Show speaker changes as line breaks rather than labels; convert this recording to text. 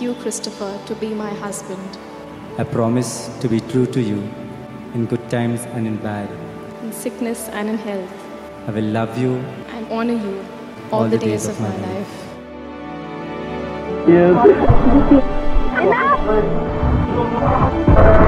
You, Christopher to be my husband.
I promise to be true to you in good times and in bad,
in sickness and in health
I will love you
and honor you all, the, days, of my life. Yes.
Enough!